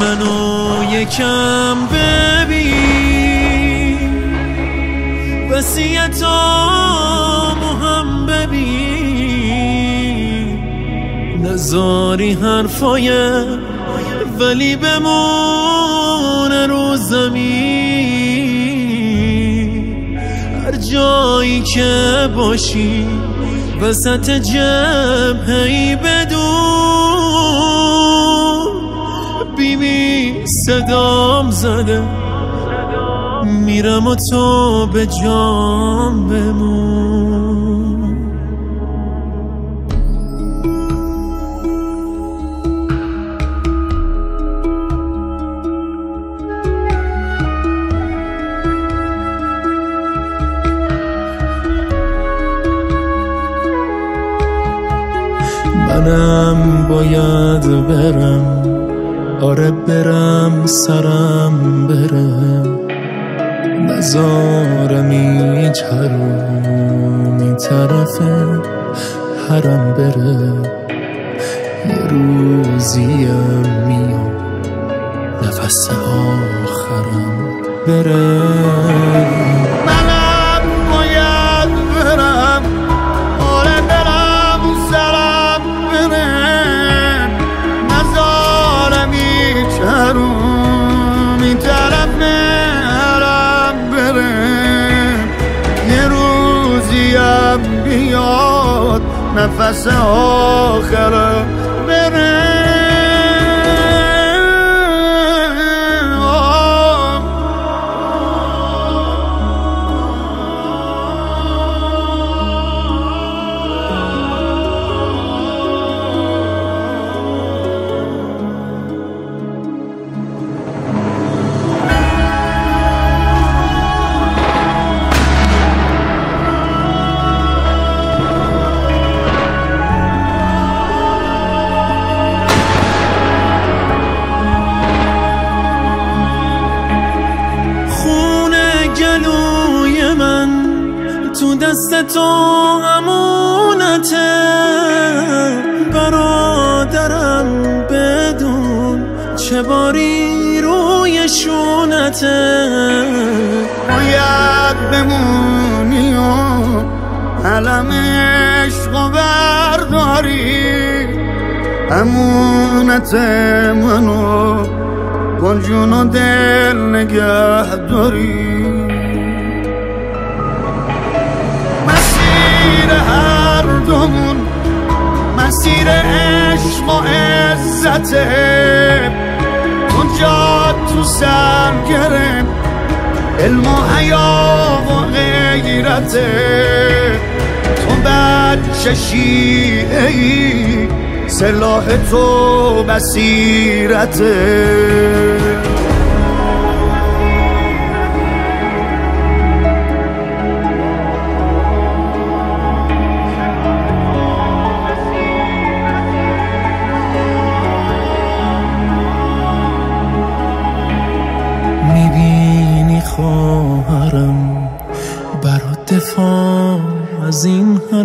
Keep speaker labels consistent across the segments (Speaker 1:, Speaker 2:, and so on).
Speaker 1: منو یکم ببین. وسیعتامو هم ببین. نزاری حرفای ولی بمونه رو زمین. هر جایی که باشی وسط جبهی بدون بیمی صدام زده. میرم و تو به جام بمون. منم باید برم. آره برم سرم برم نزارم هیچ حرومی طرف حرم بره یه روزیم میام نفس آخرم بره
Speaker 2: نفس آخرم برم
Speaker 1: دست تو امونته. برادرم بدون چه باری روی شونته.
Speaker 2: باید بمونی و علم عشق و برداری. امونت منو با جون و دل نگه داری هر دومون مسیر عشق و عزته اونجا تو سر گرم علم و حیا و غیرته تو بچه شیعه ای سلاح تو بصیرته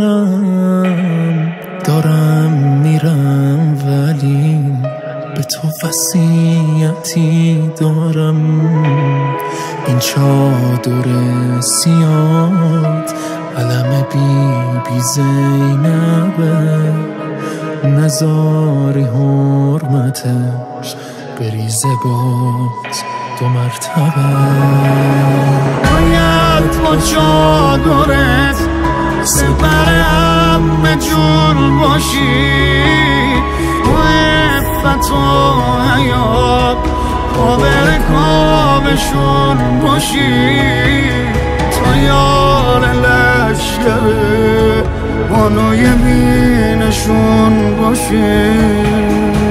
Speaker 1: حرم دارم میرم ولی به تو وسیعتی دارم. این چادر سیاد علم بی بی زینبه. نزاری حرمتش بریزه باز دو مرتبه.
Speaker 2: باید با چادرت سپر باشی. عفت و حیات قابل کامشون باشی. تو یار لشکر بانوی بینشون باشی.